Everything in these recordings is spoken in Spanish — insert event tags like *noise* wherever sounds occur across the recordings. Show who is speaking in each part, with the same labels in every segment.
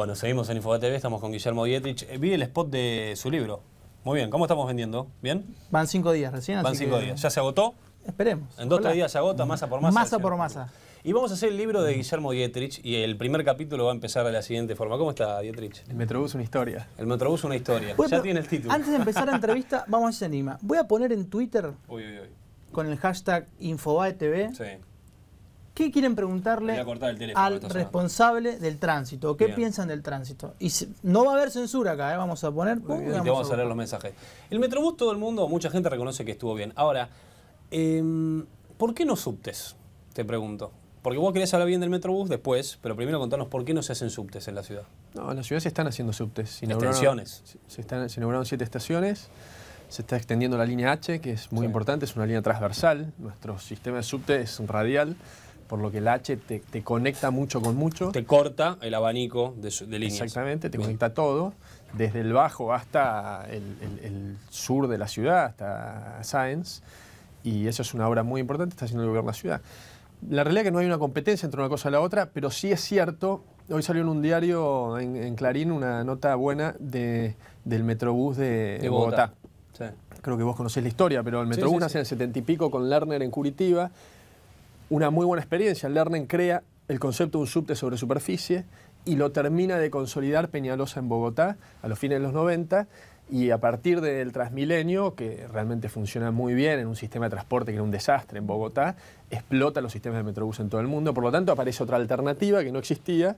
Speaker 1: Bueno, seguimos en Infoba TV, estamos con Guillermo Dietrich. Eh, Vi el spot de su libro. Muy bien, ¿cómo estamos vendiendo? ¿Bien?
Speaker 2: Van cinco días recién,
Speaker 1: Van
Speaker 2: así
Speaker 1: cinco
Speaker 2: que
Speaker 1: días. ¿Ya se agotó?
Speaker 2: Esperemos.
Speaker 1: En dos o tres días se agota, masa por masa.
Speaker 2: Masa por masa.
Speaker 1: Y vamos a hacer el libro de Guillermo Dietrich y el primer capítulo va a empezar de la siguiente forma. ¿Cómo está Dietrich?
Speaker 3: El Metrobús una historia.
Speaker 1: El Metrobús una historia.
Speaker 2: Voy
Speaker 1: Ya tiene el título.
Speaker 2: Antes de empezar la entrevista, *laughs* vamos a ese enigma. Voy a poner en Twitter
Speaker 1: Uy, uy, uy.
Speaker 2: con el hashtag InfobaeTV
Speaker 1: Sí.
Speaker 2: Qué quieren preguntarle
Speaker 1: teléfono,
Speaker 2: al responsable del tránsito. ¿Qué
Speaker 1: Bien.
Speaker 2: piensan del tránsito? Y si- no va a haber censura acá, ¿eh? vamos a poner. pum, y
Speaker 1: Y te vamos a leer los mensajes. El Metrobús, todo el mundo, mucha gente reconoce que estuvo bien. Ahora, em, ¿por qué no subtes? Te pregunto. Porque vos querés hablar bien del Metrobús después, pero primero contanos por qué no se hacen subtes en la ciudad.
Speaker 3: No, en la ciudad se están haciendo subtes. Se
Speaker 1: Extensiones.
Speaker 3: Se, se están, se inauguraron siete estaciones. Se está extendiendo la línea H, que es muy
Speaker 1: Sí.
Speaker 3: importante, es una línea transversal. Nuestro sistema de subte es radial, por lo que el H te, te conecta mucho con mucho.
Speaker 1: Te corta el abanico de, de líneas.
Speaker 3: Exactamente, te
Speaker 1: Bien.
Speaker 3: conecta todo, desde el bajo hasta el, el- el sur de la ciudad, hasta Sáenz, y eso es una obra muy importante, está haciendo el gobierno de la ciudad. La realidad es que no hay una competencia entre una cosa y la otra, pero sí es cierto, hoy salió en un diario, en, en Clarín, una nota buena de, del Metrobús de,
Speaker 1: De
Speaker 3: Bogotá.
Speaker 1: Sí.
Speaker 3: Creo que vos conocés la historia, pero el Metrobús
Speaker 1: sí,
Speaker 3: nace
Speaker 1: sí.
Speaker 3: en el 70 y pico con Lerner en Curitiba. Una muy buena experiencia. Lerner crea el concepto de un subte sobre superficie y lo termina de consolidar Peñalosa en Bogotá a los fines de los 90. Y a partir del Transmilenio, que realmente funciona muy bien en un sistema de transporte que era un desastre en Bogotá, explota los sistemas de Metrobús en todo el mundo. Por lo tanto, aparece otra alternativa que no existía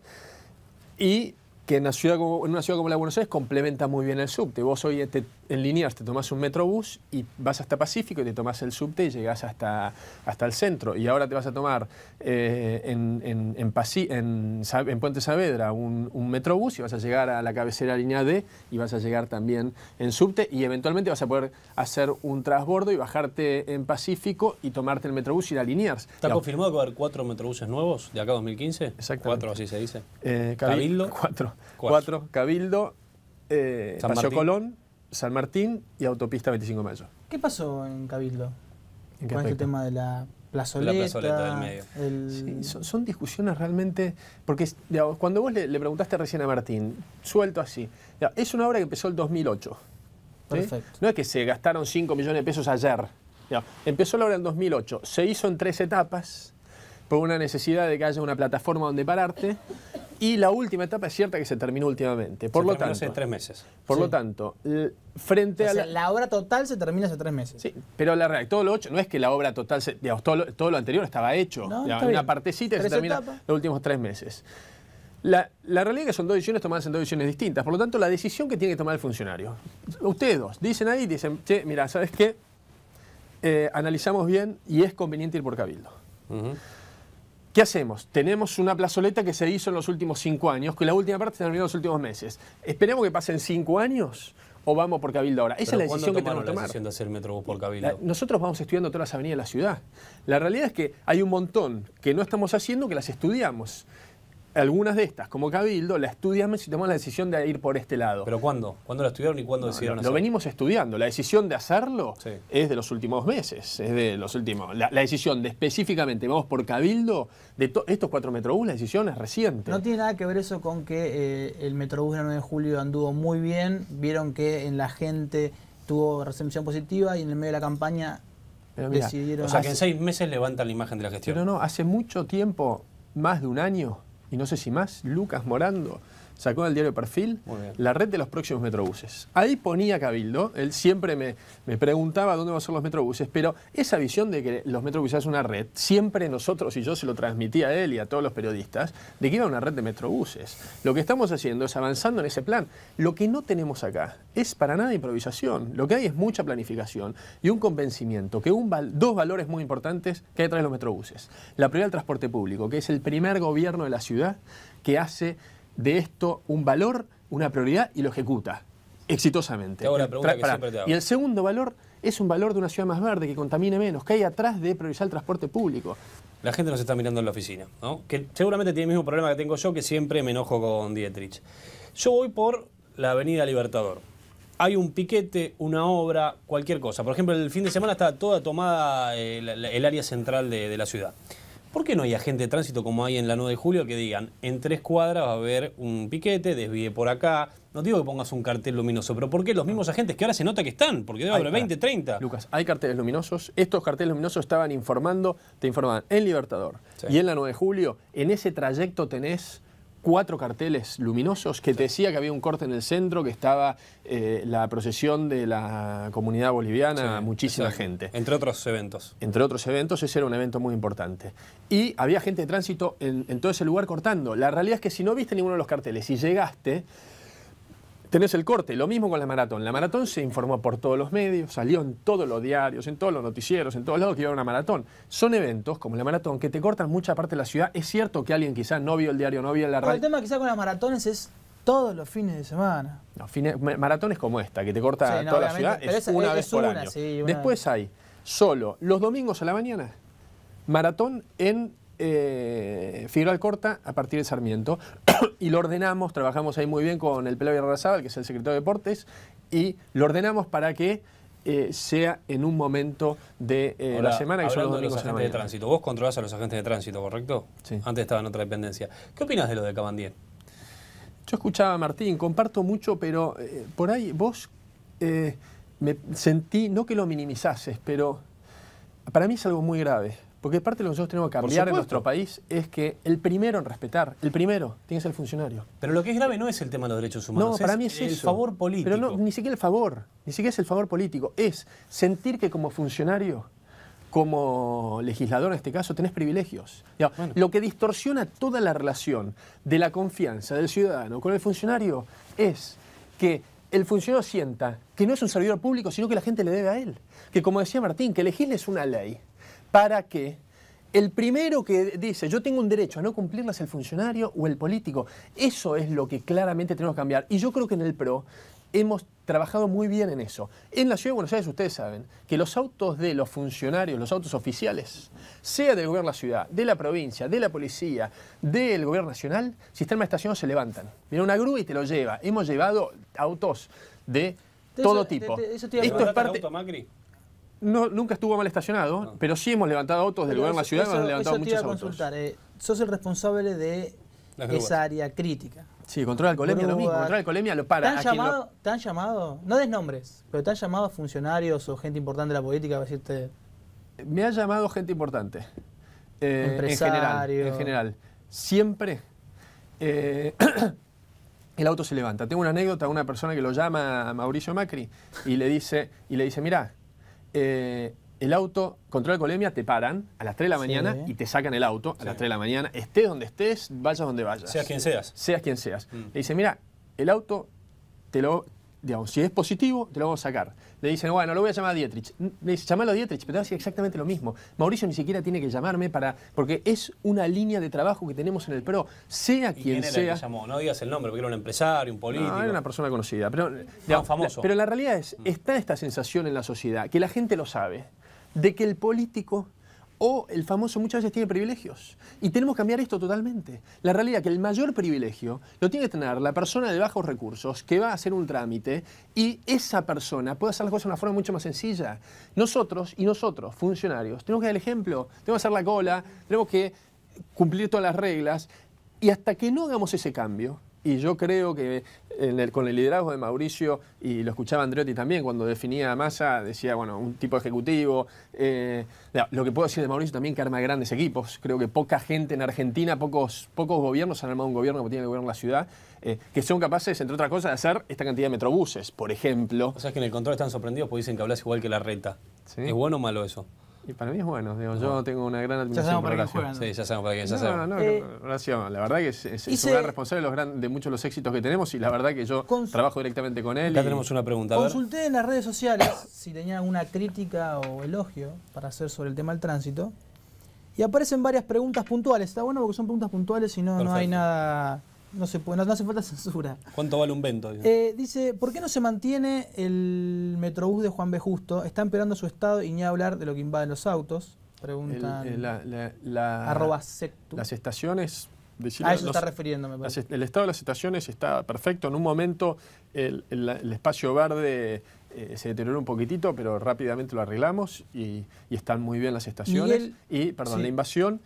Speaker 3: y que en una ciudad como, la de Buenos Aires complementa muy bien el subte. Vos hoy en Liniers te tomás un metrobús y vas hasta Pacífico y te tomás el subte y llegás hasta, hasta el centro. Y ahora te vas a tomar eh, en, en, en, Paci- en en Puente Saavedra un, un metrobús y vas a llegar a la cabecera línea D y vas a llegar también en subte y eventualmente vas a poder hacer un transbordo y bajarte en Pacífico y tomarte el metrobús y ir a Liniers.
Speaker 1: ¿Está confirmado que va a haber cuatro Metrobuses nuevos de acá a 2015?
Speaker 3: Exactamente.
Speaker 1: Cuatro, así se dice.
Speaker 3: Eh, Cabi-
Speaker 1: Cabildo.
Speaker 3: Cuatro.
Speaker 1: Cuatro.
Speaker 3: Cuatro. Cabildo, eh,
Speaker 1: San
Speaker 3: Paseo
Speaker 1: Martín.
Speaker 3: Colón, San Martín y Autopista 25 de Mayo.
Speaker 2: ¿Qué pasó en Cabildo?
Speaker 3: ¿En qué
Speaker 2: Con este tema de la plazoleta.
Speaker 1: La plazoleta del medio.
Speaker 2: el-
Speaker 3: Sí, son, son discusiones realmente. Porque digamos, cuando vos le, le preguntaste recién a Martín, suelto así, digamos, es una obra que empezó el 2008. ¿sí?
Speaker 2: Perfecto.
Speaker 3: No es que se gastaron 5 millones de pesos ayer. Digamos, empezó la obra en 2008, se hizo en tres etapas por una necesidad de que haya una plataforma donde pararte. Y la última etapa es cierta que se terminó últimamente. Por
Speaker 1: Se
Speaker 3: lo
Speaker 1: terminó
Speaker 3: tanto,
Speaker 1: hace tres meses.
Speaker 3: Por
Speaker 2: Sí.
Speaker 3: lo tanto, frente
Speaker 2: o
Speaker 3: a
Speaker 2: sea,
Speaker 3: la,
Speaker 2: la obra total se termina hace tres meses.
Speaker 3: Sí, pero la realidad, todo lo hecho, no es que la obra total, se- digamos, todo, lo, todo lo anterior estaba hecho.
Speaker 2: No,
Speaker 3: Digamos, una
Speaker 2: bien.
Speaker 3: partecita que se termina los últimos tres meses. La, la realidad es que son dos decisiones tomadas en dos decisiones distintas. Por lo tanto, la decisión que tiene que tomar el funcionario. Ustedes dos dicen ahí, dicen, che, mira, ¿sabes qué? Eh, analizamos bien y es conveniente ir por cabildo.
Speaker 1: Ujú.
Speaker 3: ¿Qué hacemos? Tenemos una plazoleta que se hizo en los últimos cinco años, que la última parte se terminó en los últimos meses. ¿Esperemos que pasen cinco años o vamos por cabildo ahora? Esa es la
Speaker 1: ¿cuándo
Speaker 3: decisión que tenemos que
Speaker 1: la
Speaker 3: tomar.
Speaker 1: decisión de hacer Metrobús por Cabildo?
Speaker 3: La- nosotros vamos estudiando todas las avenidas de la ciudad. La realidad es que hay un montón que no estamos haciendo que las estudiamos. Algunas de estas, como Cabildo, la estudiamos y tomamos la decisión de ir por este lado.
Speaker 1: ¿Pero cuándo? ¿Cuándo lo estudiaron y cuándo
Speaker 3: No,
Speaker 1: decidieron
Speaker 3: lo,
Speaker 1: hacerlo?
Speaker 3: lo venimos estudiando. La decisión de hacerlo
Speaker 1: Sí.
Speaker 3: es de los últimos meses, es de los últimos. La, la decisión de específicamente vamos por Cabildo, de to- estos cuatro metrobús, la decisión es reciente.
Speaker 2: No tiene nada que ver eso con que eh, el Metrobús de la 9 de julio anduvo muy bien. Vieron que en la gente tuvo recepción positiva y en el medio de la campaña
Speaker 3: Pero
Speaker 2: decidieron.
Speaker 1: O sea, que en seis meses levantan la imagen de la gestión.
Speaker 3: Pero no, hace mucho tiempo, más de un año, y no sé si más, Lucas Morando sacó del diario Perfil la red de los próximos metrobuses. Ahí ponía Cabildo, él siempre me, me preguntaba dónde van a ser los metrobuses, pero esa visión de que los metrobuses es una red, siempre nosotros, y yo se lo transmití a él y a todos los periodistas, de que iba a una red de metrobuses. Lo que estamos haciendo es avanzando en ese plan. Lo que no tenemos acá es para nada improvisación. Lo que hay es mucha planificación y un convencimiento que un val- dos valores muy importantes que hay detrás de los metrobuses. La prioridad del transporte público, que es el primer gobierno de la ciudad que hace de esto un valor, una prioridad y lo ejecuta exitosamente.
Speaker 1: Pregunta
Speaker 3: tra-
Speaker 1: que te hago.
Speaker 3: Y el segundo valor es un valor de una ciudad más verde, que contamine menos, que hay atrás de priorizar el transporte público.
Speaker 1: La gente nos está mirando en la oficina, ¿no? Que seguramente tiene el mismo problema que tengo yo, que siempre me enojo con Dietrich. Yo voy por la Avenida Libertador. Hay un piquete, una obra, cualquier cosa. Por ejemplo, el fin de semana está toda tomada eh, el área central de, de la ciudad. ¿Por qué no hay agente de tránsito como hay en la 9 de julio que digan, en tres cuadras va a haber un piquete, desvíe por acá? No digo que pongas un cartel luminoso, pero ¿por qué los mismos agentes que ahora se nota que están? Porque debe haber 20, 30.
Speaker 3: Lucas, hay carteles luminosos. Estos carteles luminosos estaban informando, te informaban en Libertador
Speaker 1: Sí.
Speaker 3: y en la 9 de julio. En ese trayecto tenés cuatro carteles luminosos que te decía que había un corte en el centro, que estaba eh, la procesión de la comunidad boliviana,
Speaker 1: Sí,
Speaker 3: muchísima
Speaker 1: exacto.
Speaker 3: gente.
Speaker 1: Entre otros eventos.
Speaker 3: Entre otros eventos, ese era un evento muy importante. Y había gente de tránsito en, en todo ese lugar cortando. La realidad es que si no viste ninguno de los carteles y llegaste, tenés el corte. Lo mismo con la maratón. La maratón se informó por todos los medios, salió en todos los diarios, en todos los noticieros, en todos lados que iba a una maratón. Son eventos como la maratón que te cortan mucha parte de la ciudad. Es cierto que alguien quizás no vio el diario, no vio la
Speaker 2: Pero el
Speaker 3: radio.
Speaker 2: tema quizá con las maratones es todos los fines de semana.
Speaker 3: No, maratones como esta, que te corta
Speaker 2: Sí, no,
Speaker 3: toda la ciudad, es una
Speaker 2: es
Speaker 3: vez por
Speaker 2: una,
Speaker 3: año.
Speaker 2: sí,
Speaker 3: Después hay solo los domingos a la mañana, maratón en eh, Figueroa Corta a partir de Sarmiento. *coughs* y lo ordenamos, trabajamos ahí muy bien con el Pelao Arrazábal, que es el secretario de Deportes, y lo ordenamos para que eh, sea en un momento de eh,
Speaker 1: Ahora,
Speaker 3: la semana, que son los
Speaker 1: de agentes de tránsito. Vos controlás a los agentes de tránsito, ¿correcto?
Speaker 3: Sí.
Speaker 1: Antes estaba en otra dependencia. ¿Qué opinas de lo de Cabandier?
Speaker 3: Yo escuchaba a Martín, comparto mucho, pero eh, por ahí vos me sentí, no que lo minimizases, pero para mí es algo muy grave. Porque parte de lo que nosotros tenemos que cambiar en nuestro país es que el primero en respetar, el primero, tiene que ser el funcionario.
Speaker 1: Pero lo que es grave no es el tema de los derechos humanos.
Speaker 3: No, para mí es
Speaker 1: el
Speaker 3: eso.
Speaker 1: favor político.
Speaker 3: Pero no, ni siquiera el favor, ni siquiera es el favor político. Es sentir que como funcionario, como legislador en este caso, tenés privilegios.
Speaker 1: Bueno.
Speaker 3: Lo que distorsiona toda la relación de la confianza del ciudadano con el funcionario es que el funcionario sienta que no es un servidor público, sino que la gente le debe a él. Que como decía Martín, que elegirles una ley para que el primero que dice yo tengo un derecho a no cumplirla es el funcionario o el político. Eso es lo que claramente tenemos que cambiar. Y yo creo que en el PRO hemos trabajado muy bien en eso. En la Ciudad de Buenos Aires ustedes saben que los autos de los funcionarios, los autos oficiales, sea del gobierno de la ciudad, de la provincia, de la policía, del gobierno nacional, si están mal estacionados se levantan. Viene una grúa y te lo lleva. Hemos llevado autos de todo tipo.
Speaker 2: te- eso te iba a
Speaker 3: Esto es
Speaker 1: ¿Levantaste el
Speaker 3: parte...
Speaker 1: auto a Macri?
Speaker 3: No, nunca estuvo mal estacionado,
Speaker 1: No.
Speaker 3: pero sí hemos levantado autos del gobierno de la ciudad,
Speaker 2: eso-
Speaker 3: hemos levantado
Speaker 2: eso te iba
Speaker 3: muchos
Speaker 2: a
Speaker 3: autos.
Speaker 2: consultar. eh, sos el responsable de esa área crítica.
Speaker 3: Sí, controla alcoholemia lo mismo,
Speaker 2: Grúas.
Speaker 3: controla alcoholemia lo
Speaker 2: ¿Te
Speaker 3: para.
Speaker 2: han,
Speaker 3: lo-
Speaker 2: ¿Te han llamado, no des nombres, pero te han llamado funcionarios o gente importante de la política para decirte,
Speaker 3: Me ha llamado gente importante. eh, en general,
Speaker 2: Empresario.
Speaker 3: en general. Siempre eh, *clears throat* el auto se levanta. Tengo una anécdota de una persona que lo llama a Mauricio Macri y le dice, y le dice, mira, el auto, controla alcoholemia, te paran a las 3 de la
Speaker 2: Sí.
Speaker 3: mañana y te sacan el auto a las 3 de la mañana, estés donde estés, vayas donde vayas.
Speaker 1: Seas quien seas.
Speaker 3: seas quien seas.
Speaker 1: Mm.
Speaker 3: Le dice, mira, el auto te lo, digamos, si es positivo, te lo vamos a sacar. Le dicen, bueno, lo voy a llamar a Dietrich. Le dice, llamalo a Dietrich, pero decir exactamente lo mismo. Mauricio ni siquiera tiene que llamarme para, porque es una línea de trabajo que tenemos en el PRO, sea
Speaker 1: ¿Y quién
Speaker 3: quien
Speaker 1: era el
Speaker 3: sea.
Speaker 1: que llamó? No digas el nombre, porque era un empresario, un político.
Speaker 3: No, era una persona conocida. Pero, digamos,
Speaker 1: famoso.
Speaker 3: la- pero la realidad es, está esta sensación en la sociedad, que la gente lo sabe, de que el político o el famoso muchas veces tiene privilegios. Y tenemos que cambiar esto totalmente. La realidad es que el mayor privilegio lo tiene que tener la persona de bajos recursos que va a hacer un trámite y esa persona puede hacer las cosas de una forma mucho más sencilla. Nosotros y nosotros, funcionarios, tenemos que dar el ejemplo, tenemos que hacer la cola, tenemos que cumplir todas las reglas y hasta que no hagamos ese cambio, y yo creo que en el- con el liderazgo de Mauricio, y lo escuchaba Andreotti también cuando definía a Massa, decía, bueno, un tipo ejecutivo. eh, lo que puedo decir de Mauricio también que arma grandes equipos. Creo que poca gente en Argentina, pocos, pocos gobiernos han armado un gobierno como tiene el gobierno de la ciudad, eh, que son capaces, entre otras cosas, de hacer esta cantidad de metrobuses, por ejemplo.
Speaker 1: O sea, es que en el control están sorprendidos porque dicen que hablas igual que la reta.
Speaker 3: Sí.
Speaker 1: ¿Es bueno o malo eso?
Speaker 3: Y para mí es bueno, digo, yo tengo una gran admiración
Speaker 2: sabemos
Speaker 3: por
Speaker 2: para qué
Speaker 3: Horacio.
Speaker 2: juegan.
Speaker 1: Sí, ya sabemos para qué, ya
Speaker 3: No,
Speaker 1: sabemos.
Speaker 3: no,
Speaker 2: Eh,
Speaker 3: Horacio, la verdad que es, es- un gran responsable de, los gran- de muchos de los éxitos que tenemos y la verdad que yo trabajo directamente con él.
Speaker 1: Acá
Speaker 3: y-
Speaker 1: tenemos una pregunta. A ver.
Speaker 2: Consulté en las redes sociales *coughs* si tenían alguna crítica o elogio para hacer sobre el tema del tránsito. Y aparecen varias preguntas puntuales. Está bueno porque son preguntas puntuales y no, no hay nada. No, se puede, no, no hace falta *laughs* censura.
Speaker 1: ¿Cuánto vale un vento?
Speaker 2: Eh, dice, ¿por qué no se mantiene el Metrobús de Juan B. Justo? Está empeorando su estado y ni hablar de lo que invaden los autos. Preguntan.
Speaker 3: el- la- la- la-
Speaker 2: arroba sectu.
Speaker 3: Las estaciones.
Speaker 2: A eso se
Speaker 3: los-
Speaker 2: está refiriendo, me parece.
Speaker 3: el estado de las estaciones está perfecto. En un momento el, el- el espacio verde eh, se deterioró un poquitito, pero rápidamente lo arreglamos y, y están muy bien las estaciones.
Speaker 2: Miguel-
Speaker 3: y, perdón,
Speaker 2: sí.
Speaker 3: la invasión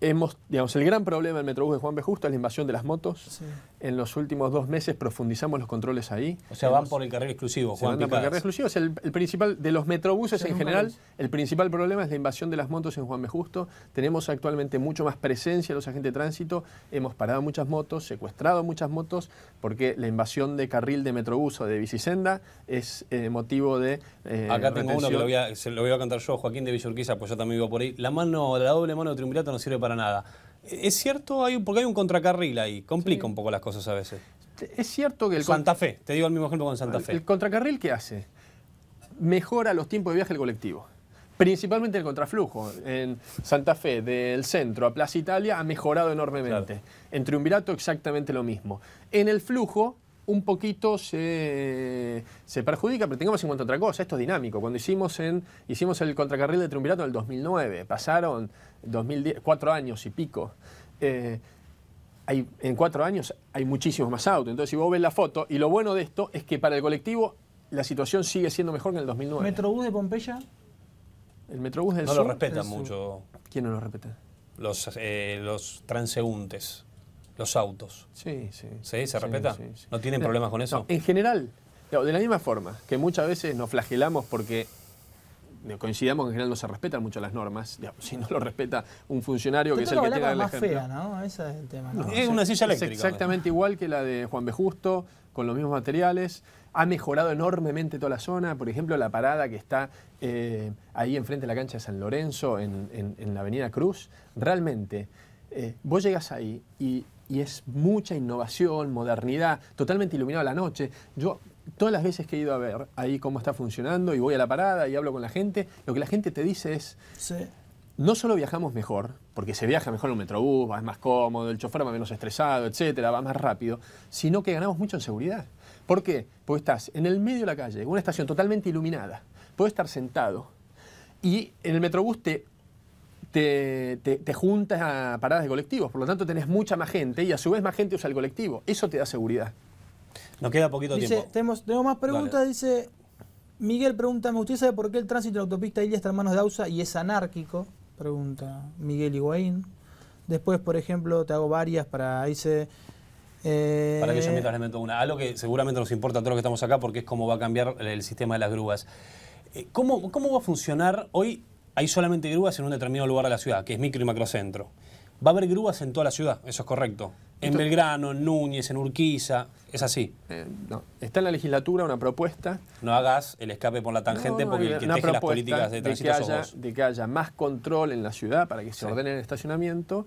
Speaker 3: hemos, digamos, el gran problema del Metrobús de Juan B. Justo es la invasión de las motos. En los últimos dos meses profundizamos los controles ahí.
Speaker 1: O sea, van por el carril exclusivo,
Speaker 3: Se
Speaker 1: Juan
Speaker 3: manda por
Speaker 1: Picadas.
Speaker 3: carrera exclusiva. Es el, el principal de los metrobuses en general. El principal problema es la invasión de las motos en Juan B. Justo. Tenemos actualmente mucho más presencia de los agentes de tránsito. Hemos parado muchas motos, secuestrado muchas motos, porque la invasión de carril de metrobús o de bicisenda es eh, motivo de. eh,
Speaker 1: Acá tengo uno que
Speaker 3: retención.
Speaker 1: lo voy, a, se lo voy a cantar yo, Joaquín de Villurquiza, pues yo también vivo por ahí. La mano, la doble mano de triunvirato no sirve para nada. ¿Es cierto? Hay, un- porque hay un contracarril ahí. Complica un poco las cosas a veces.
Speaker 3: Es cierto que el
Speaker 1: Santa Fe, te digo el mismo ejemplo con Santa Fe.
Speaker 3: El contracarril, ¿qué hace? Mejora los tiempos de viaje del colectivo. Principalmente el contraflujo. En Santa Fe, del centro a Plaza Italia, ha mejorado enormemente.
Speaker 1: Claro.
Speaker 3: En Triunvirato, exactamente lo mismo. En el flujo, un poquito se, se perjudica, pero tengamos en cuenta otra cosa, esto es dinámico. Cuando hicimos, en, hicimos el contracarril de Triunvirato en el 2009, pasaron 2010, cuatro años y pico. Eh, hay, en cuatro años hay muchísimos más autos. Entonces, si vos ves la foto, y lo bueno de esto es que para el colectivo la situación sigue siendo mejor que en el 2009.
Speaker 2: Metrobús de Pompeya.
Speaker 3: el Metrobús del
Speaker 1: no
Speaker 3: Sur.
Speaker 1: lo respetan mucho
Speaker 3: ¿Quién no lo respeta?
Speaker 1: los, eh, los transeúntes, los autos.
Speaker 3: Sí, sí.
Speaker 1: ¿Sí? ¿Se respeta?
Speaker 3: sí, sí.
Speaker 1: ¿No tienen problemas con eso?
Speaker 3: No, en general, de la misma forma que muchas veces nos flagelamos porque coincidamos que en general no se respetan mucho las normas, digamos, si no lo respeta un funcionario que es el que tiene
Speaker 2: la
Speaker 3: ejemplo.
Speaker 2: más fea, ¿no? Ese es el tema. ¿no?
Speaker 1: es una silla
Speaker 3: Es
Speaker 1: eléctrica.
Speaker 3: exactamente igual que la de Juan B. Justo, con los mismos materiales. Ha mejorado enormemente toda la zona. Por ejemplo, la parada que está eh, ahí enfrente de la cancha de San Lorenzo, en, en- en la Avenida Cruz. Realmente, eh, vos llegas ahí y, y es mucha innovación, modernidad, totalmente iluminado la noche. Yo, todas las veces que he ido a ver ahí cómo está funcionando y voy a la parada y hablo con la gente, lo que la gente te dice es,
Speaker 2: Sí.
Speaker 3: no solo viajamos mejor, porque se viaja mejor en un metrobús, va más cómodo, el chofer va menos estresado, etcétera, va más rápido, sino que ganamos mucho en seguridad. ¿Por qué? Porque estás en el medio de la calle, en una estación totalmente iluminada, puedes estar sentado y en el metrobús te, te, te- te juntas a paradas de colectivos, por lo tanto tenés mucha más gente y a su vez más gente usa el colectivo. Eso te da seguridad.
Speaker 1: Nos queda poquito
Speaker 2: Dice,
Speaker 1: tiempo.
Speaker 2: tenemos, tenemos más preguntas.
Speaker 1: Dale.
Speaker 2: Dice, Miguel pregunta, ¿usted sabe por qué el tránsito en la autopista Ilia está en manos de AUSA y es anárquico? Pregunta Miguel Higuaín. Después, por ejemplo, te hago varias para, dice... eh,
Speaker 1: Para que yo mientras le meto una. Algo que seguramente nos importa a todos los que estamos acá porque es cómo va a cambiar el, el sistema de las grúas. Eh, ¿Cómo, ¿Cómo va a funcionar? Hoy hay solamente grúas en un determinado lugar de la ciudad, que es micro y macrocentro. Va a haber grúas en toda la ciudad, eso es correcto. En Belgrano, en Núñez, en Urquiza, es así.
Speaker 3: Eh, no. Está en la legislatura una propuesta
Speaker 1: No hagas el escape por la tangente
Speaker 3: No,
Speaker 1: porque el que teje las políticas de
Speaker 3: de
Speaker 1: tránsito
Speaker 3: que,
Speaker 1: sos
Speaker 3: haya,
Speaker 1: vos.
Speaker 3: de que haya más control en la ciudad para que se
Speaker 1: Sí.
Speaker 3: ordene el estacionamiento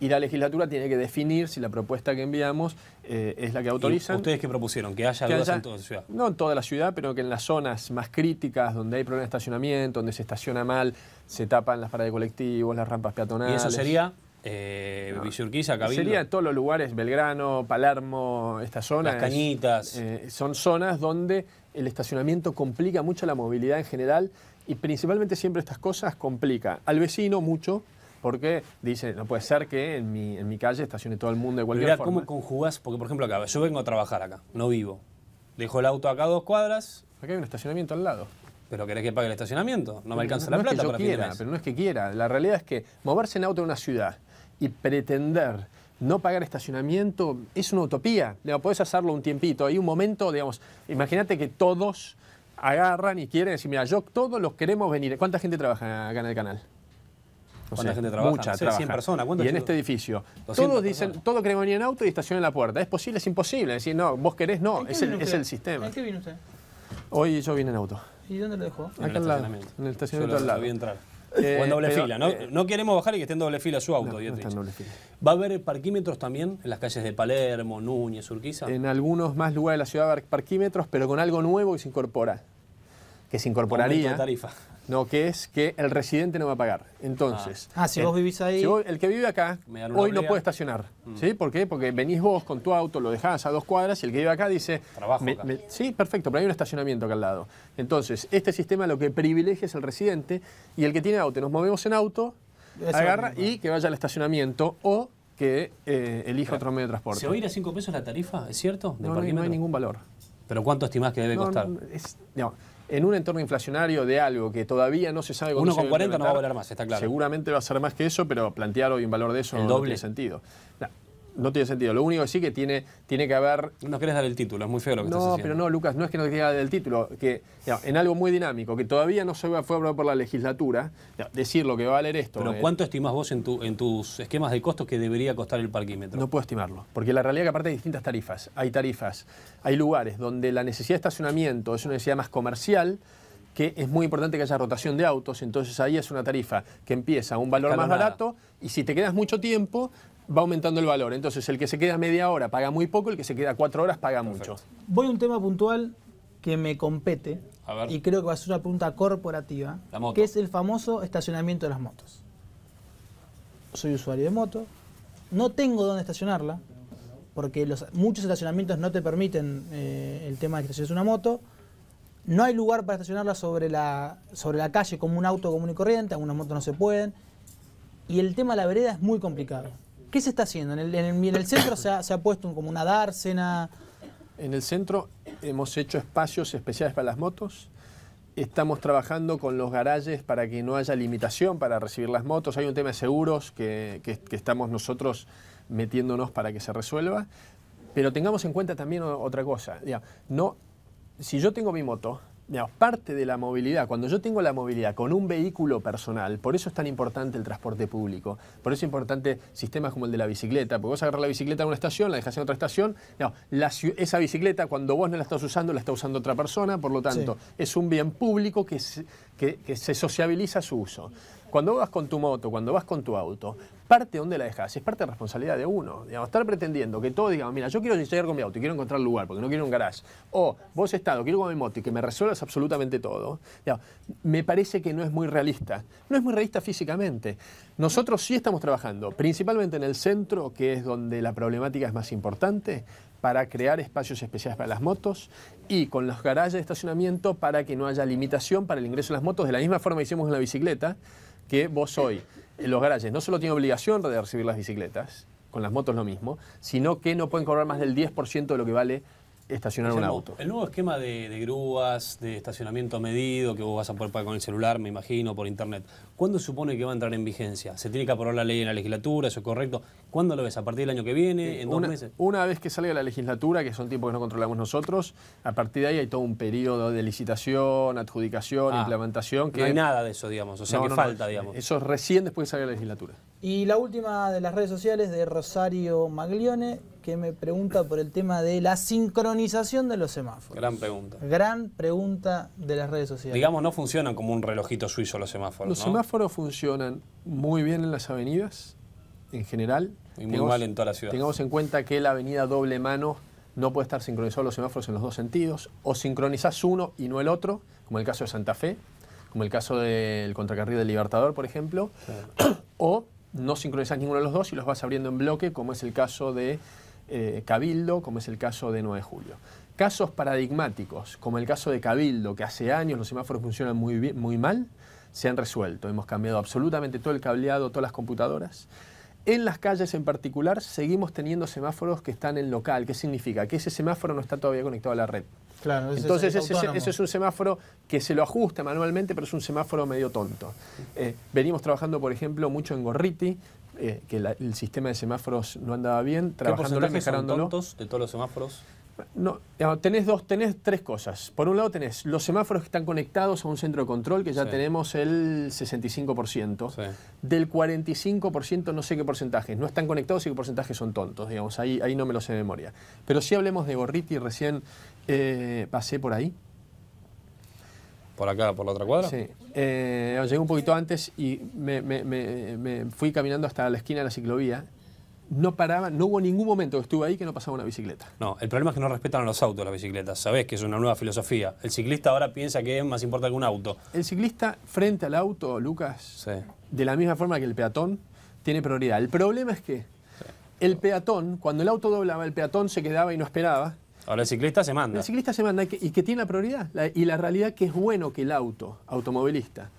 Speaker 3: y la legislatura tiene que definir si la propuesta que enviamos eh, es la que
Speaker 1: ¿Y
Speaker 3: autorizan.
Speaker 1: ¿Ustedes qué propusieron? Que haya
Speaker 3: que haya-
Speaker 1: en toda la ciudad.
Speaker 3: No en toda la ciudad, pero que en las zonas más críticas, donde hay problemas de estacionamiento, donde se estaciona mal, se tapan las paradas de colectivos, las rampas
Speaker 1: Y
Speaker 3: peatonales.
Speaker 1: eso sería eh, Villurquiza, Cabildo.
Speaker 3: Sería en todos los lugares, Belgrano, Palermo, esta zona.
Speaker 1: Las Cañitas.
Speaker 3: eh, son zonas donde el estacionamiento complica mucho la movilidad en general y principalmente siempre estas cosas complica al vecino mucho porque dice, no puede ser que en mi, en mi calle estacione todo el mundo de cualquier
Speaker 1: Mirá,
Speaker 3: forma.
Speaker 1: ¿cómo conjugás? Porque, por ejemplo, acá, yo vengo a trabajar acá, no vivo. Dejo el auto acá a dos cuadras,
Speaker 3: Acá hay un estacionamiento al lado.
Speaker 1: pero ¿querés que pague el estacionamiento? No me alcanza la
Speaker 3: no
Speaker 1: plata
Speaker 3: es que yo
Speaker 1: para
Speaker 3: quiera, pero no es que quiera. La realidad es que moverse en auto en una ciudad y pretender no pagar estacionamiento es una utopía. Digamos, podés hacerlo un tiempito. Hay un momento, digamos, imagínate que todos agarran y quieren decir, mira, yo todos los queremos venir. ¿Cuánta gente trabaja acá en el canal?
Speaker 1: ¿Cuánta gente trabaja?
Speaker 3: Mucha,
Speaker 1: sé,
Speaker 3: trabaja.
Speaker 1: 100 personas. ¿Cuántos
Speaker 3: Y en
Speaker 1: chicos?
Speaker 3: este edificio.
Speaker 1: 200
Speaker 3: Todos dicen,
Speaker 1: personas.
Speaker 3: todos queremos venir en auto y estacionar en la puerta. ¿Es posible? Es imposible. Es decir, no, vos querés, no.
Speaker 2: ¿En qué
Speaker 3: Es el, es
Speaker 2: usted?
Speaker 3: el sistema.
Speaker 2: ¿En qué vino usted?
Speaker 3: Hoy yo vine en auto.
Speaker 2: ¿Y dónde lo dejó?
Speaker 1: En
Speaker 3: acá
Speaker 1: el
Speaker 3: al lado,
Speaker 1: estacionamiento.
Speaker 3: en el estacionamiento al lado.
Speaker 1: vi entrar.
Speaker 3: Eh,
Speaker 1: o en doble
Speaker 3: pero,
Speaker 1: fila. No,
Speaker 3: eh,
Speaker 1: no queremos bajar y que esté en doble fila su auto.
Speaker 3: No, no está en doble fila.
Speaker 1: ¿Va a haber parquímetros también en las calles de Palermo, Núñez, Urquiza?
Speaker 3: En algunos más lugares de la ciudad va a haber parquímetros, pero con algo nuevo que se incorpora. Que se
Speaker 1: Aumento
Speaker 3: incorporaría.
Speaker 1: de tarifa.
Speaker 3: No, que es que el residente no va a pagar. Entonces.
Speaker 2: Ah, si
Speaker 3: el-
Speaker 2: vos vivís ahí-
Speaker 3: si vos- el que vive acá, hoy no puede estacionar. ¿Sí? ¿Por qué? Porque venís vos con tu auto, lo dejás a dos cuadras y el que vive acá dice.
Speaker 1: Trabajo
Speaker 3: me-
Speaker 1: acá.
Speaker 3: me- sí, perfecto, pero hay un estacionamiento acá al lado. Entonces, este sistema lo que privilegia es el residente y el que tiene auto, nos movemos en auto,
Speaker 2: Eso
Speaker 3: agarra y que vaya al estacionamiento o que eh, elija otro medio de transporte.
Speaker 1: ¿Se va a ir a 5 pesos la tarifa? ¿Es cierto? ¿De
Speaker 3: no, no hay, no hay
Speaker 1: parquímetro?
Speaker 3: ningún valor.
Speaker 1: ¿Pero cuánto estimás que debe
Speaker 3: No,
Speaker 1: costar?
Speaker 3: no, es- en un entorno inflacionario de algo que todavía no se sabe
Speaker 1: Uno
Speaker 3: se
Speaker 1: con
Speaker 3: va
Speaker 1: 40 no va a valer más, está claro.
Speaker 3: Seguramente va a ser más que eso, pero plantear hoy un valor de eso
Speaker 1: El
Speaker 3: no
Speaker 1: doble.
Speaker 3: tiene sentido. No, no tiene sentido. Lo único que sí que tiene, tiene que haber
Speaker 1: No querés dar el título, es muy feo lo que estás
Speaker 3: no,
Speaker 1: haciendo.
Speaker 3: pero no, Lucas, no es que no te quede del título, que digamos, en algo muy dinámico, que todavía no se fue aprobado por la legislatura, decir lo que va a valer esto.
Speaker 1: Pero
Speaker 3: eh,
Speaker 1: ¿cuánto estimás vos en, tu, en tus esquemas de costos que debería costar el parquímetro?
Speaker 3: No puedo estimarlo, porque la realidad es que aparte hay distintas tarifas. Hay tarifas, hay lugares donde la necesidad de estacionamiento es una necesidad más comercial, que es muy importante que haya rotación de autos, entonces ahí es una tarifa que empieza a un valor más barato y si te quedas mucho tiempo va aumentando el valor. Entonces el que se queda media hora paga muy poco, el que se queda cuatro horas paga mucho.
Speaker 2: Voy a un tema puntual que me compete
Speaker 1: A ver.
Speaker 2: y creo que va a ser una pregunta corporativa,
Speaker 1: La moto.
Speaker 2: que es el famoso estacionamiento de las motos. Soy usuario de moto, no tengo dónde estacionarla, porque los, muchos estacionamientos no te permiten eh, el tema de que estaciones una moto. No hay lugar para estacionarla sobre la, sobre la calle como un auto común y corriente, algunas motos no se pueden. Y el tema de la vereda es muy complicado. ¿Qué se está haciendo? En el, en el- en el centro se ha, puesto como una dársena.
Speaker 3: En el centro hemos hecho espacios especiales para las motos. Estamos trabajando con los garajes para que no haya limitación para recibir las motos. Hay un tema de seguros que, estamos nosotros metiéndonos para que se resuelva. Pero tengamos en cuenta también otra cosa. No, si yo tengo mi moto, digamos, parte de la movilidad, cuando yo tengo la movilidad con un vehículo personal, por eso es tan importante el transporte público, por eso es importante sistemas como el de la bicicleta, porque vos agarras la bicicleta en una estación, la dejas en otra estación, la ciu- esa bicicleta cuando vos no la estás usando, la está usando otra persona, por lo tanto, es un bien público que se, que- que se sociabiliza su uso. Cuando vas con tu moto, cuando vas con tu auto, parte donde la dejas, es parte de responsabilidad de uno. Digamos, estar pretendiendo que todos digan, mira, yo quiero llegar con mi auto y quiero encontrar lugar porque no quiero un garage. O vos estado, quiero con mi moto y que me resuelvas absolutamente todo. digamos, me parece que no es muy realista. No es muy realista físicamente. Nosotros sí estamos trabajando, principalmente en el centro, que es donde la problemática es más importante, para crear espacios especiales para las motos y con los garajes de estacionamiento para que no haya limitación para el ingreso de las motos, de la misma forma que hicimos en la bicicleta, que vos hoy, en los garajes, no solo tiene obligación de recibir las bicicletas, con las motos lo mismo, sino que no pueden cobrar más del 10% de lo que vale estacionar un auto.
Speaker 1: El nuevo esquema de, de grúas, de estacionamiento medido, que vos vas a poder pagar con el celular, me imagino, por internet, ¿cuándo se supone que va a entrar en vigencia? ¿Se tiene que aprobar la ley en la legislatura? ¿Eso es correcto? ¿Cuándo lo ves? ¿A partir del año que viene? ¿En dos
Speaker 3: una,
Speaker 1: meses?
Speaker 3: una vez que salga la legislatura, que son tiempos que no controlamos nosotros, a partir de ahí hay todo un periodo de licitación, adjudicación,
Speaker 1: Ah,
Speaker 3: implementación. Que
Speaker 1: No hay nada de eso, digamos, o sea
Speaker 3: No,
Speaker 1: que
Speaker 3: no, no,
Speaker 1: falta, digamos.
Speaker 3: Eso es recién después que salga la legislatura.
Speaker 2: Y la última de las redes sociales de Rosario Maglione, que me pregunta por el tema de la sincronización de los semáforos.
Speaker 1: Gran pregunta.
Speaker 2: Gran pregunta de las redes sociales.
Speaker 1: Digamos, no funcionan como un relojito suizo los semáforos,
Speaker 3: Los
Speaker 1: ¿no?
Speaker 3: semáforos funcionan muy bien en las avenidas, en general.
Speaker 1: Y muy mal en toda la ciudad.
Speaker 3: Tengamos en cuenta que la avenida doble mano no puede estar sincronizado los semáforos en los dos sentidos. O sincronizás uno y no el otro, como el caso de Santa Fe, como el caso del contracarril del Libertador, por ejemplo. *clears throat* o no sincronizás ninguno de los dos y los vas abriendo en bloque, como es el caso de eh, Cabildo, como es el caso de 9 de julio. Casos paradigmáticos, como el caso de Cabildo, que hace años los semáforos funcionan muy, bien, muy mal, se han resuelto. Hemos cambiado absolutamente todo el cableado, todas las computadoras. En las calles en particular seguimos teniendo semáforos que están en local. ¿Qué significa? Que ese semáforo no está todavía conectado a la red.
Speaker 2: Claro, ese
Speaker 3: Entonces
Speaker 2: es
Speaker 3: ese es un semáforo que se lo ajusta manualmente, pero es un semáforo medio tonto. Eh, venimos trabajando, por ejemplo, mucho en Gorriti, eh, que la- el sistema de semáforos no andaba bien,
Speaker 1: ¿Qué
Speaker 3: trabajándolo
Speaker 1: porcentaje
Speaker 3: mejorándolo.
Speaker 1: tontos de todos los semáforos?
Speaker 3: No, digamos, tenés dos, tenés tres cosas. Por un lado tenés los semáforos que están conectados a un centro de control, que ya
Speaker 1: Sí.
Speaker 3: tenemos el 65%.
Speaker 1: Sí.
Speaker 3: Del 45% no sé qué porcentajes. No están conectados y qué porcentajes son tontos, digamos. Ahí, ahí no me lo sé de memoria. Pero sí hablemos de Gorriti, recién eh, pasé por ahí.
Speaker 1: ¿Por acá, por la otra cuadra?
Speaker 3: Sí. Eh, llegué un poquito antes y me, me- me- me fui caminando hasta la esquina de la ciclovía. No paraba, no hubo ningún momento que estuve ahí que no pasaba una bicicleta.
Speaker 1: No, el problema es que no respetan a los autos las bicicletas. Sabés que es una nueva filosofía. El ciclista ahora piensa que es más importante que un auto.
Speaker 3: El ciclista frente al auto, Lucas,
Speaker 1: Sí.
Speaker 3: de la misma forma que el peatón, tiene prioridad. El problema es que el peatón, cuando el auto doblaba, el peatón se quedaba y no esperaba.
Speaker 1: Ahora el ciclista se manda.
Speaker 3: El ciclista se manda y que, y que tiene la prioridad. La- y la realidad que es bueno que el auto, automovilista,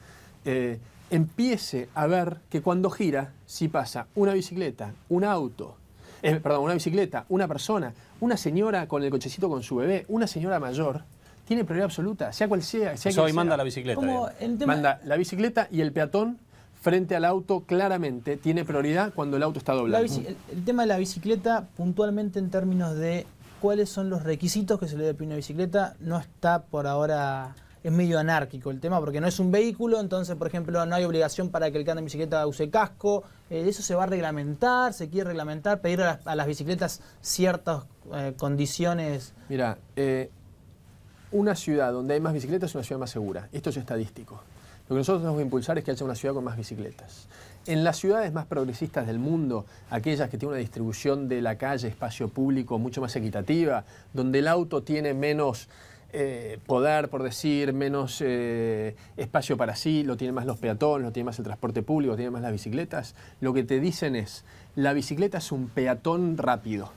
Speaker 3: eh, empiece a ver que cuando gira, si pasa una bicicleta, un auto, eh, perdón, una bicicleta, una persona, una señora con el cochecito con su bebé, una señora mayor, tiene prioridad absoluta, sea cual sea. sea
Speaker 1: hoy manda la bicicleta.
Speaker 2: Como
Speaker 1: digamos.
Speaker 2: el tema,
Speaker 3: Manda la bicicleta y el peatón frente al auto claramente tiene prioridad cuando el auto está
Speaker 2: la
Speaker 3: doblado.
Speaker 2: el tema de la bicicleta, puntualmente en términos de cuáles son los requisitos que se le debe a una bicicleta, no está por ahora, es medio anárquico el tema, porque no es un vehículo, entonces, por ejemplo, no hay obligación para que el que anda en bicicleta use casco, eh, eso se va a reglamentar, se quiere reglamentar, pedir a las, a las bicicletas ciertas eh, condiciones.
Speaker 3: Mira, eh, una ciudad donde hay más bicicletas es una ciudad más segura. Esto es estadístico. Lo que nosotros tenemos que impulsar es que haya una ciudad con más bicicletas. En las ciudades más progresistas del mundo, aquellas que tienen una distribución de la calle, espacio público mucho más equitativa, donde el auto tiene menos eh, poder, por decir, menos eh, espacio para sí, lo tienen más los peatones, lo tiene más el transporte público, lo tienen más las bicicletas, lo que te dicen es, la bicicleta es un peatón rápido.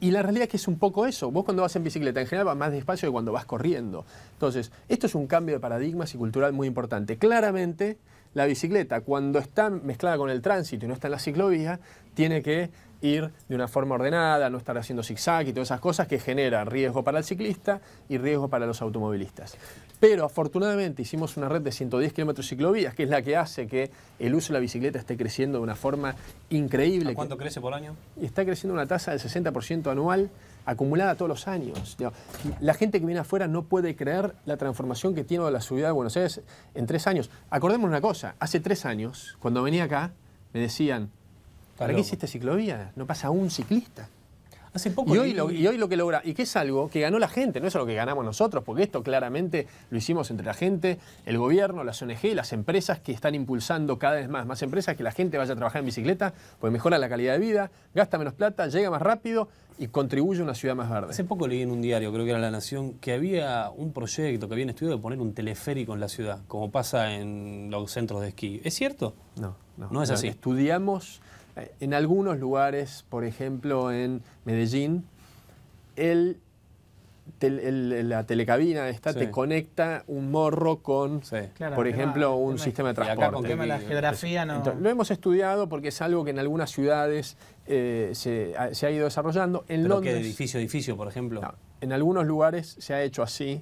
Speaker 3: Y la realidad es que es un poco eso. Vos cuando vas en bicicleta en general vas más despacio que cuando vas corriendo. Entonces, esto es un cambio de paradigmas y cultural muy importante. Claramente, la bicicleta cuando está mezclada con el tránsito y no está en la ciclovía, tiene que ir de una forma ordenada, no estar haciendo zigzag y todas esas cosas que generan riesgo para el ciclista y riesgo para los automovilistas. Pero afortunadamente hicimos una red de 110 kilómetros ciclovías, que es la que hace que el uso de la bicicleta esté creciendo de una forma increíble.
Speaker 1: ¿A cuánto crece por año?
Speaker 3: Y está creciendo una tasa del 60% anual acumulada todos los años. La gente que viene afuera no puede creer la transformación que tiene la ciudad de Buenos Aires en tres años. Acordémonos una cosa, hace tres años, cuando venía acá, me decían, ¿para qué hiciste ciclovía? No pasa un ciclista.
Speaker 1: Hace poco
Speaker 3: Y hoy, lo, y hoy lo que logra, y que es algo que ganó la gente, no es algo que ganamos nosotros, porque esto claramente lo hicimos entre la gente, el gobierno, las ONG, las empresas que están impulsando cada vez más, más empresas, que la gente vaya a trabajar en bicicleta, pues mejora la calidad de vida, gasta menos plata, llega más rápido y contribuye a una ciudad más verde.
Speaker 1: Hace poco leí en un diario, creo que era La Nación, que había un proyecto que habían estudiado de poner un teleférico en la ciudad, como pasa en los centros de esquí. ¿Es cierto?
Speaker 3: No, no.
Speaker 1: No es así.
Speaker 3: Estudiamos en algunos lugares, por ejemplo en Medellín, el, tel- el- la telecabina esta
Speaker 1: Sí.
Speaker 3: te conecta un morro con,
Speaker 1: Sí.
Speaker 2: Claro,
Speaker 3: por ejemplo, un
Speaker 2: tema-
Speaker 3: sistema de
Speaker 1: y acá con
Speaker 3: transporte.
Speaker 2: Tema la geografía no...
Speaker 3: Entonces, lo hemos estudiado porque es algo que en algunas ciudades eh, se, ha, se ha ido desarrollando. En
Speaker 1: Pero
Speaker 3: Londres,
Speaker 1: de edificio a edificio, por ejemplo.
Speaker 3: no, en algunos lugares se ha hecho así,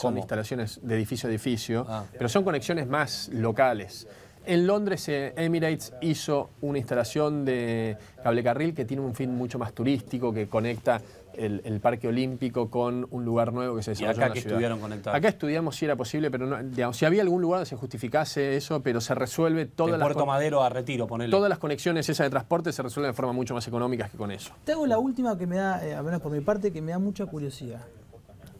Speaker 3: con
Speaker 1: ¿Cómo?
Speaker 3: instalaciones de edificio a edificio,
Speaker 1: Ah.
Speaker 3: pero son conexiones más locales. En Londres, eh, Emirates hizo una instalación de cable carril que tiene un fin mucho más turístico, que conecta el, el Parque Olímpico con un lugar nuevo que se
Speaker 1: ¿Y
Speaker 3: desarrolla
Speaker 1: acá
Speaker 3: en la
Speaker 1: que
Speaker 3: ciudad.
Speaker 1: estuvieron conectados?
Speaker 3: Acá estudiamos si era posible, pero no, digamos, si había algún lugar donde se justificase eso, pero se resuelve
Speaker 1: de
Speaker 3: todas las,
Speaker 1: Puerto Madero a Retiro, ponele.
Speaker 3: todas las conexiones esas de transporte se resuelven de forma mucho más económica que con eso.
Speaker 2: Te hago la última que me da, eh, al menos por mi parte, que me da mucha curiosidad.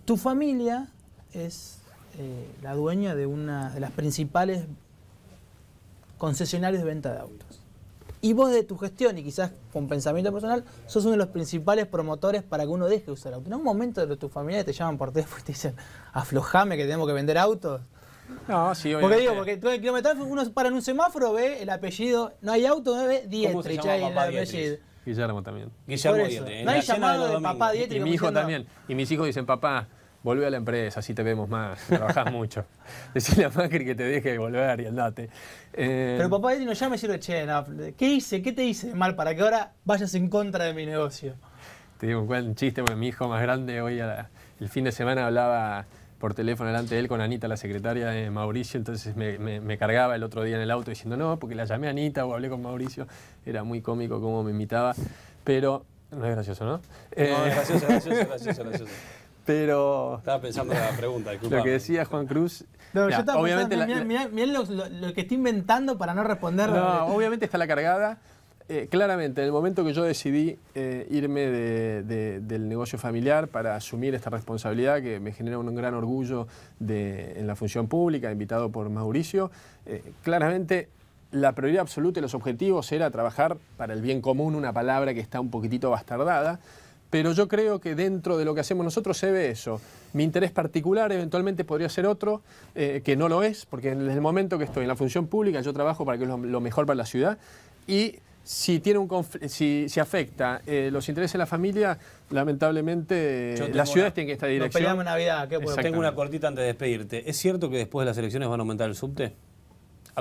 Speaker 2: Tu familia es eh, la dueña de una de las principales concesionarios de venta de autos. Y vos de tu gestión, y quizás con pensamiento personal, sos uno de los principales promotores para que uno deje de usar auto. En un momento de tu familia te llaman por teléfono y te dicen, aflojame que tenemos que vender autos.
Speaker 3: No, sí,
Speaker 2: Porque digo, porque todo el kilometraje uno para en un semáforo, ve el apellido, no hay auto, ve Dietrich,
Speaker 1: llama
Speaker 2: ahí el
Speaker 1: papá
Speaker 2: apellido.
Speaker 3: Guillermo también.
Speaker 1: Guillermo. Dietrich, en
Speaker 2: No hay llamado de papá
Speaker 3: Y
Speaker 2: Dietrich.
Speaker 3: mi hijo
Speaker 2: diciendo-
Speaker 3: también. Y mis hijos dicen, papá, volvé a la empresa, así te vemos más, trabajás *laughs* mucho. Decirle a Macri que te deje de volver y andate. Eh,
Speaker 2: Pero papá Dietrich nos llama y dice, che, no, ¿qué hice? ¿Qué te hice de mal para que ahora vayas en contra de mi negocio?
Speaker 3: Te digo un chiste, porque mi hijo más grande hoy, a la- el fin de semana, hablaba por teléfono delante de él con Anita, la secretaria de Mauricio, entonces me, me- me cargaba el otro día en el auto diciendo, no, porque la llamé a Anita o hablé con Mauricio. Era muy cómico cómo me imitaba, pero... No es gracioso, ¿no?
Speaker 1: No,
Speaker 3: Eh,
Speaker 1: es gracioso, gracioso, *laughs* gracioso, gracioso.
Speaker 3: Pero
Speaker 1: Estaba pensando en la pregunta, disculpa.
Speaker 3: lo que decía Juan Cruz...
Speaker 2: No,
Speaker 3: Mirá,
Speaker 2: yo estaba
Speaker 3: obviamente
Speaker 2: pensando,
Speaker 3: la-
Speaker 2: mirá,
Speaker 3: la-
Speaker 2: mirá- mirá lo, lo- lo que estoy inventando para no responder.
Speaker 3: No, obviamente está la cargada. Eh, claramente, en el momento que yo decidí eh, irme de- de- del negocio familiar para asumir esta responsabilidad que me genera un gran orgullo de- en la función pública, invitado por Mauricio, eh, claramente la prioridad absoluta y los objetivos era trabajar para el bien común, una palabra que está un poquitito bastardada, pero yo creo que dentro de lo que hacemos nosotros se ve eso. Mi interés particular eventualmente podría ser otro, eh, que no lo es, porque desde el momento que estoy en la función pública yo trabajo para que es lo, lo mejor para la ciudad y si tiene un si, si afecta eh, los intereses de la familia, lamentablemente eh, las ciudades tienen que estar
Speaker 2: Nos
Speaker 3: dirección.
Speaker 2: peleamos en Navidad, ¿qué puedo
Speaker 3: Exacto.
Speaker 1: Tengo una cortita antes de despedirte. ¿Es cierto que después de las elecciones van a aumentar el subte?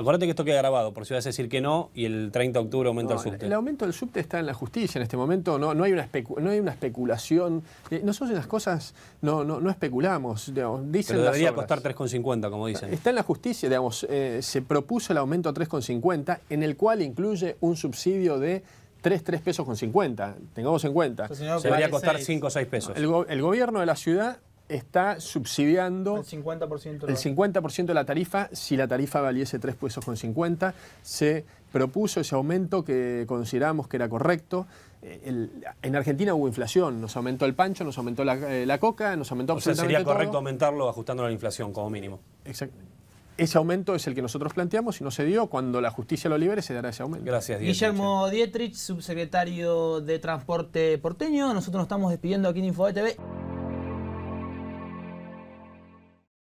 Speaker 1: Acordate que esto queda grabado, por si vas a decir que no y el 30 de octubre aumenta
Speaker 3: No,
Speaker 1: el subte.
Speaker 3: el aumento del subte está en la justicia en este momento, no, no, hay, una especu- no hay una especulación. Eh, Nosotros en las cosas no, no, no especulamos, digamos, dicen
Speaker 1: Pero debería costar 3,50, como dicen.
Speaker 3: Está en la justicia, digamos, eh, se propuso el aumento a 3,50, en el cual incluye un subsidio de 3, 3 pesos con 50. Tengamos en cuenta.
Speaker 2: Entonces, señor,
Speaker 1: Se debería costar
Speaker 2: seis.
Speaker 1: 5 o 6 pesos.
Speaker 3: El, go- el gobierno de la ciudad está subsidiando
Speaker 2: El 50%.
Speaker 3: el 50% de la tarifa si la tarifa valiese 3 pesos con 50. Se propuso ese aumento que consideramos que era correcto. Eh, el- en Argentina hubo inflación, nos aumentó el pancho, nos aumentó la, eh, la coca, nos aumentó
Speaker 1: o sea, sería correcto
Speaker 3: todo.
Speaker 1: aumentarlo ajustándolo a la inflación, como mínimo.
Speaker 3: Exacto. Ese aumento es el que nosotros planteamos y no se dio. Cuando la justicia lo libere, se dará ese aumento.
Speaker 1: Gracias, Diego.
Speaker 2: Guillermo Dietrich, subsecretario de Transporte porteño. Nosotros nos estamos despidiendo aquí en InfoTV.